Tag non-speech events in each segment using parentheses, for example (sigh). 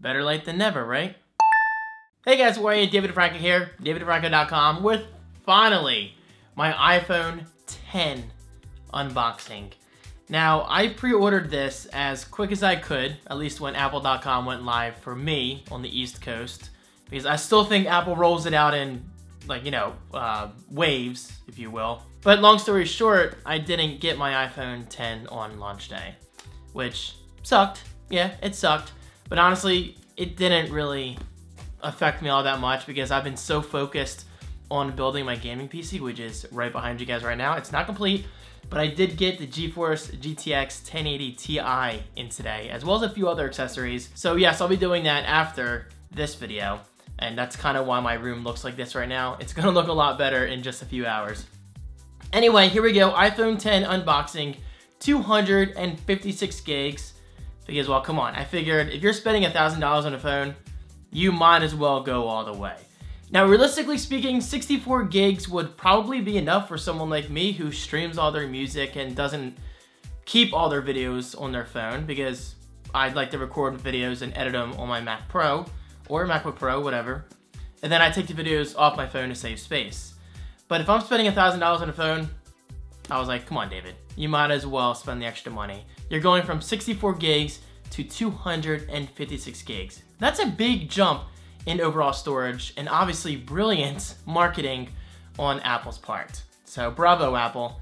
better late than never, right? Hey guys, where are you? David Di Franco here, daviddifranco.com with finally my iPhone 10 unboxing. Now, I pre-ordered this as quick as I could, at least when Apple.com went live for me on the East Coast, because I still think Apple rolls it out in, like, you know, uh, waves, if you will. But long story short, I didn't get my iPhone 10 on launch day, which sucked. Yeah, it sucked. But honestly, it didn't really affect me all that much because I've been so focused on building my gaming PC, which is right behind you guys right now. It's not complete, but I did get the GeForce GTX 1080 Ti in today, as well as a few other accessories. So yes, I'll be doing that after this video, and that's kind of why my room looks like this right now. It's (laughs) gonna look a lot better in just a few hours. Anyway, here we go, iPhone 10 unboxing, 256 gigs, because well, come on, I figured if you're spending a $1,000 on a phone, you might as well go all the way. Now, realistically speaking, 64 gigs would probably be enough for someone like me who streams all their music and doesn't keep all their videos on their phone because I'd like to record videos and edit them on my Mac Pro or MacBook Pro, whatever. And then I take the videos off my phone to save space. But if I'm spending $1,000 on a phone, I was like, come on, David, you might as well spend the extra money. You're going from 64 gigs to 256 gigs. That's a big jump in overall storage and obviously brilliant (laughs) marketing on Apple's part. So bravo, Apple.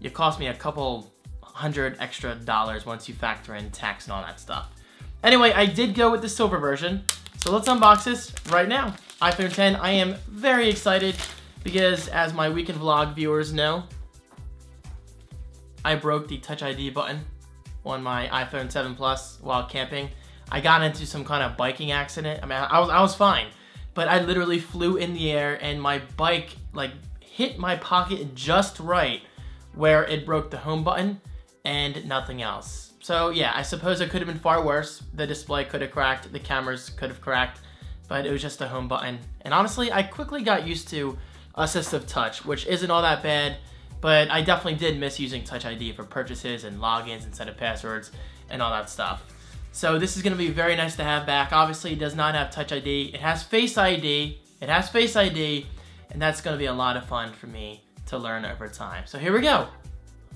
You cost me a couple hundred extra dollars once you factor in tax and all that stuff. Anyway, I did go with the silver version. So let's unbox this right now. iPhone 10, I am very excited because as my weekend vlog viewers know, I broke the Touch ID button on my iPhone 7 Plus while camping. I got into some kind of biking accident. I mean, I was, I was fine, but I literally flew in the air and my bike like hit my pocket just right where it broke the home button and nothing else. So yeah, I suppose it could have been far worse. The display could have cracked, the cameras could have cracked, but it was just the home button. And honestly, I quickly got used to assistive touch, which isn't all that bad, but I definitely did miss using Touch ID for purchases and logins instead of passwords and all that stuff. So this is going to be very nice to have back. Obviously, it does not have Touch ID. It has Face ID. It has Face ID, and that's going to be a lot of fun for me to learn over time. So here we go.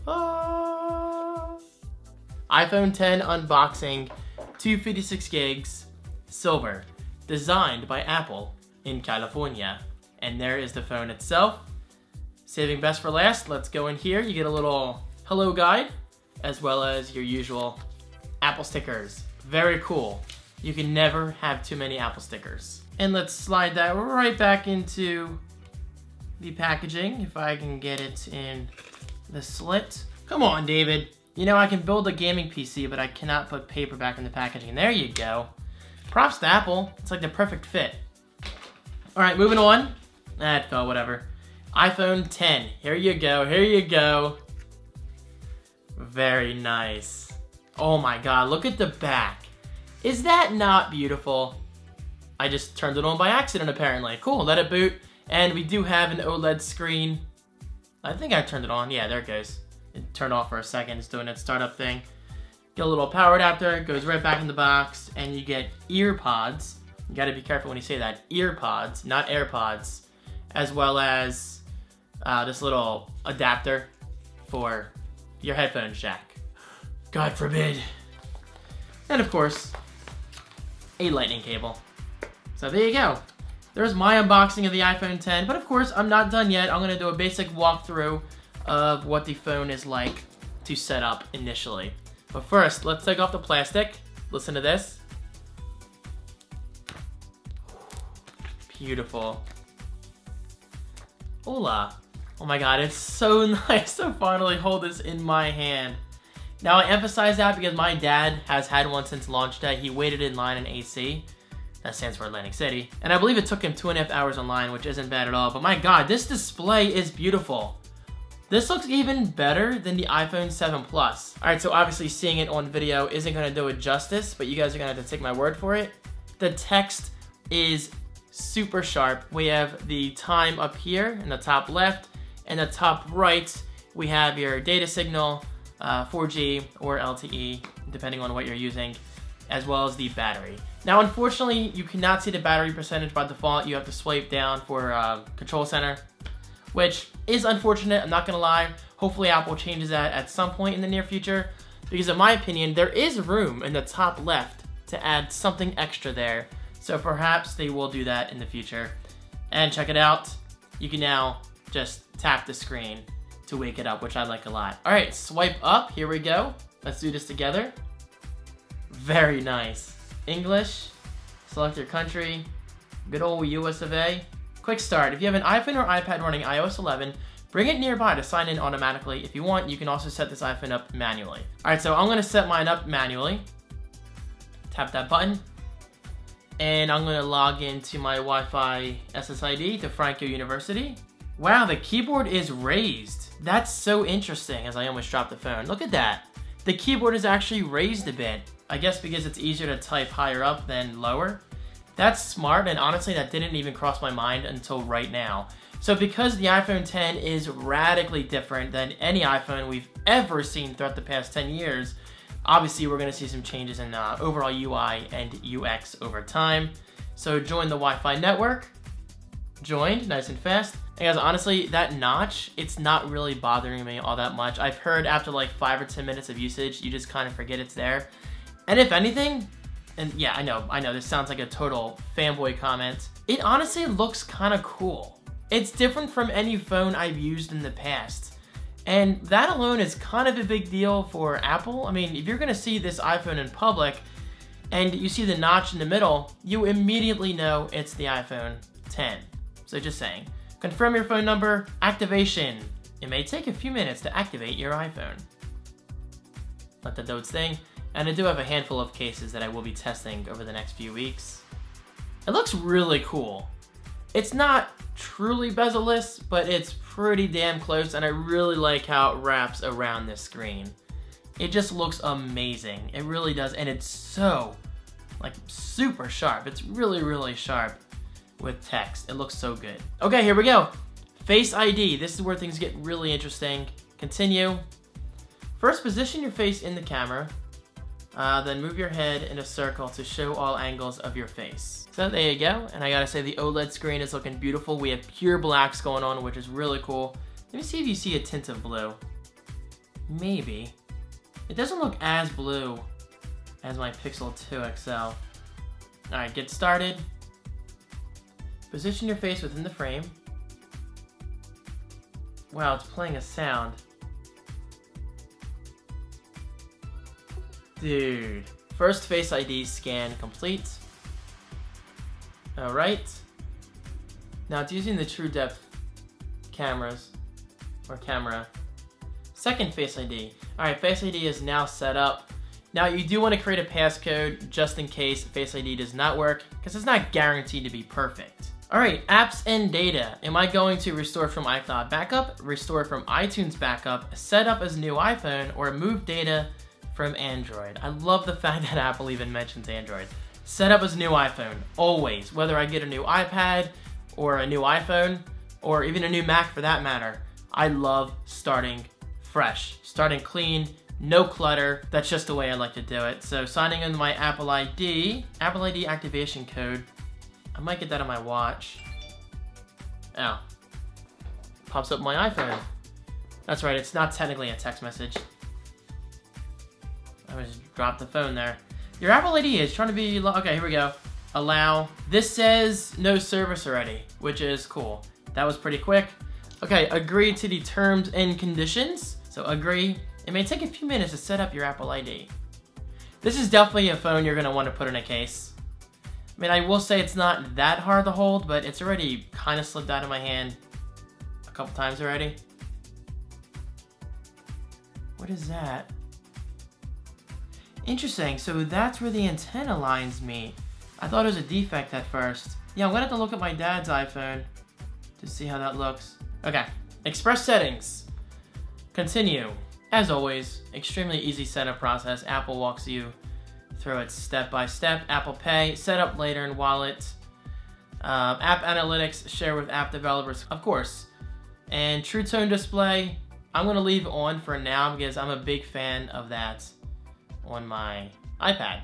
Ah. iPhone 10 unboxing, 256 gigs, silver, designed by Apple in California. And there is the phone itself. Saving best for last, let's go in here. You get a little hello guide, as well as your usual Apple stickers. Very cool. You can never have too many Apple stickers. And let's slide that right back into the packaging, if I can get it in the slit. Come on, David. You know, I can build a gaming PC, but I cannot put paper back in the packaging. There you go. Props to Apple. It's like the perfect fit. All right, moving on. That fell, whatever. iPhone 10. Here you go, here you go. Very nice. Oh my god, look at the back. Is that not beautiful? I just turned it on by accident apparently. Cool, let it boot. And we do have an OLED screen. I think I turned it on. Yeah, there it goes. It turned off for a second. It's doing its startup thing. Get a little power adapter. Goes right back in the box. And you get ear pods. You gotta be careful when you say that. Ear pods, not AirPods. As well as uh, this little adapter for your headphone jack. God forbid. And of course, a lightning cable. So there you go. There's my unboxing of the iPhone 10, but of course I'm not done yet. I'm gonna do a basic walkthrough of what the phone is like to set up initially. But first, let's take off the plastic. Listen to this. Beautiful. Hola. Oh my god, it's so (laughs) nice to finally hold this in my hand. Now I emphasize that because my dad has had one since launch day. He waited in line in AC. That stands for Atlantic City. And I believe it took him two and a half hours online, which isn't bad at all. But my god, this display is beautiful. This looks even better than the iPhone 7 Plus. All right, so obviously seeing it on video isn't gonna do it justice, but you guys are gonna have to take my word for it. The text is super sharp. We have the time up here in the top left, and the top right, we have your data signal, uh, 4G or LTE, depending on what you're using. as well as the battery. Now, unfortunately, you cannot see the battery percentage by default. You have to swipe down for uh, Control Center, which is unfortunate, I'm not gonna lie. Hopefully Apple changes that at some point in the near future, because in my opinion, there is room in the top left to add something extra there. So perhaps they will do that in the future. And check it out, you can now just tap the screen to wake it up, which I like a lot. All right, swipe up, here we go. Let's do this together. Very nice. English, select your country, good old US of A. Quick start, if you have an iPhone or iPad running iOS 11, bring it nearby to sign in automatically. If you want, you can also set this iPhone up manually. All right, so I'm gonna set mine up manually. Tap that button. And I'm gonna log into my Wi-Fi SSID DiFranco University. Wow, the keyboard is raised. That's so interesting as I almost dropped the phone. Look at that. The keyboard is actually raised a bit. I guess because it's easier to type higher up than lower. That's smart, and honestly, that didn't even cross my mind until right now. So because the iPhone 10 is radically different than any iPhone we've ever seen throughout the past 10 years, obviously we're to see some changes in uh, overall UI and UX over time. So join the Wi-Fi network. Joined, nice and fast. And guys, honestly, that notch, it's not really bothering me all that much. I've heard after like 5 or 10 minutes of usage, you just kind of forget it's there. And if anything, and yeah, I know, I know, this sounds like a total fanboy comment, it honestly looks kind of cool. It's different from any phone I've used in the past. And that alone is kind of a big deal for Apple. I mean, if you're gonna see this iPhone in public and you see the notch in the middle, you immediately know it's the iPhone 10. So just saying. Confirm your phone number, activation. It may take a few minutes to activate your iPhone. Let the notes thing. And I do have a handful of cases that I will be testing over the next few weeks. It looks really cool. It's not truly bezel-less, but it's pretty damn close, and I really like how it wraps around this screen. It just looks amazing. It really does, and it's so, like, super sharp. It's really, really sharp with text. It looks so good. Okay, here we go. Face ID. This is where things get really interesting. Continue. First, position your face in the camera. Uh, then move your head in a circle to show all angles of your face. So there you go. And I gotta say the OLED screen is looking beautiful. We have pure blacks going on, which is really cool. Let me see if you see a tint of blue. Maybe. It doesn't look as blue as my Pixel 2 XL. All right, get started. Position your face within the frame. Wow, it's playing a sound. Dude. First Face ID scan complete. Alright. Now it's using the True Depth cameras, or camera. Second Face ID. Alright, Face ID is now set up. Now you do want to create a passcode just in case Face ID does not work, because it's not guaranteed to be perfect. Alright, apps and data. Am I going to restore from iCloud backup, restore from iTunes backup, set up as new iPhone, or move data from Android? I love the fact (laughs) that Apple even mentions Android. Set up as new iPhone, always. Whether I get a new iPad, or a new iPhone, or even a new Mac for that matter. I love starting fresh, starting clean, no clutter. That's just the way I like to do it. So signing in my Apple ID, Apple ID activation code, I might get that on my watch. Oh. Pops up my iPhone. That's right, it's not technically a text message. I just dropped the phone there. Your Apple ID is trying to be, okay, here we go. Allow. This says no service already, which is cool. That was pretty quick. Okay, agree to the terms and conditions. So agree. It may take a few minutes to set up your Apple ID. This is definitely a phone you're gonna wanna put in a case. I mean, I will say it's not that hard to hold, but it's already kind of slipped out of my hand a couple times already. What is that? Interesting, so that's where the antenna lines meet. I thought it was a defect at first. Yeah, I'm gonna have to look at my dad's iPhone to see how that looks. Okay, express settings. Continue. As always, extremely easy setup process. Apple walks you through it step by step. Apple Pay, setup later in Wallet. Uh, app Analytics, share with app developers, of course. And True Tone Display, I'm to leave on for now because I'm a big fan of that on my iPad.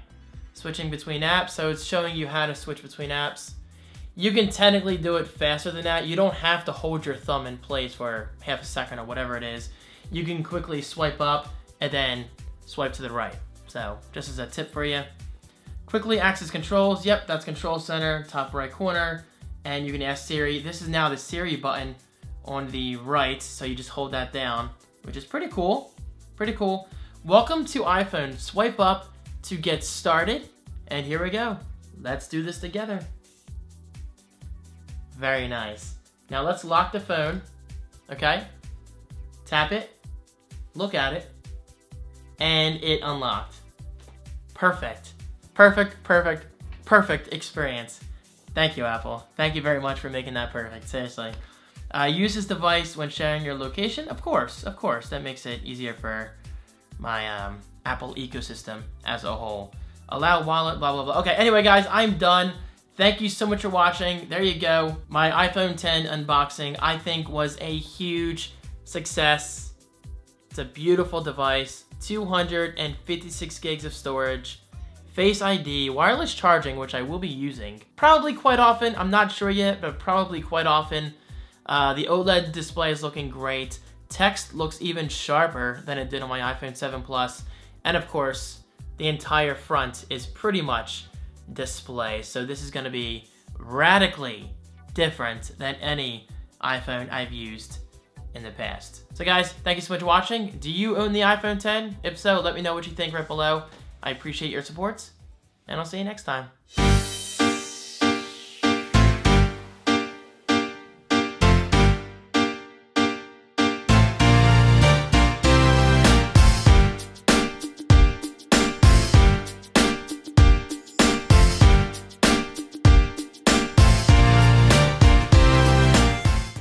switching between apps. So it's showing you how to switch between apps. You can technically do it faster than that. You don't have to hold your thumb in place for half a second or whatever it is. You can quickly swipe up and then swipe to the right. So just as a tip for you. Quickly access controls. Yep, that's control center, top right corner. And you can ask Siri. This is now the Siri button on the right. So you just hold that down, which is pretty cool. Pretty cool. Welcome to iPhone. Swipe up to get started. And here we go. Let's do this together. Very nice. Now let's lock the phone, okay? Tap it, look at it, and it unlocked. Perfect. Perfect, perfect, perfect experience. Thank you, Apple. Thank you very much for making that perfect, seriously. Uh, use this device when sharing your location? Of course, of course. That makes it easier for my um, Apple ecosystem as a whole. Allow wallet, blah, blah, blah. Okay, anyway, guys, I'm done. Thank you so much for watching. There you go. My iPhone 10 unboxing, I think, was a huge success. It's a beautiful device. 256 gigs of storage. Face ID, wireless charging, which I will be using. Probably quite often. I'm not sure yet, but probably quite often. Uh, the OLED display is looking great. Text looks even sharper than it did on my iPhone 7 Plus. And of course, the entire front is pretty much display. So this is going to be radically different than any iPhone I've used in the past. So guys, thank you so much for watching. Do you own the iPhone 10? If so, let me know what you think right below. I appreciate your support, and I'll see you next time.